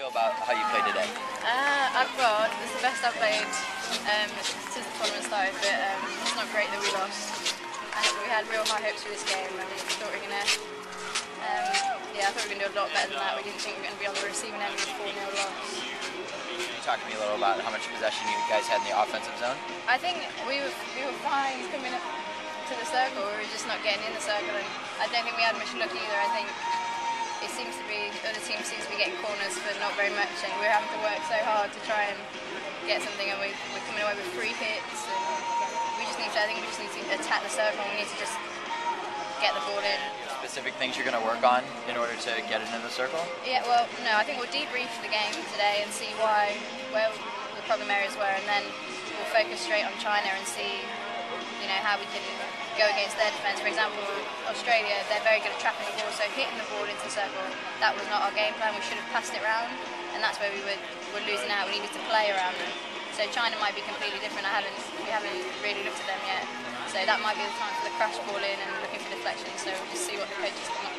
feel about how you played today? Uh, I've got, it's the best I've played um, since the tournament started, but um, it's not great that we lost. I think we had real high hopes for this game and we thought we were going to, um, yeah, I thought we were going to do a lot better than that. We didn't think we were going to be on the receiving end of a 4 0 loss. Can you talk to me a little about how much possession you guys had in the offensive zone? I think we were, we were fine coming up to the circle, we were just not getting in the circle, and I don't think we had much luck either. I think it seems to be other teams seem to be getting corners for not very much, and we're having to work so hard to try and get something, and we, we're coming away with free hits. And we just need to, I think we just need to attack the circle. We need to just get the ball in. Specific things you're going to work on in order to get it in the circle? Yeah, well, no, I think we'll debrief the game today and see why, where the problem areas were, and then we'll focus straight on China and see, how we can go against their defence. For example, Australia, they're very good at trapping the ball, so hitting the ball into the circle, that was not our game plan. We should have passed it around, and that's where we were, were losing out. We needed to play around them. So China might be completely different. I haven't, we haven't really looked at them yet. So that might be the time for the crash ball in and looking for deflection. So we'll just see what the coaches come up.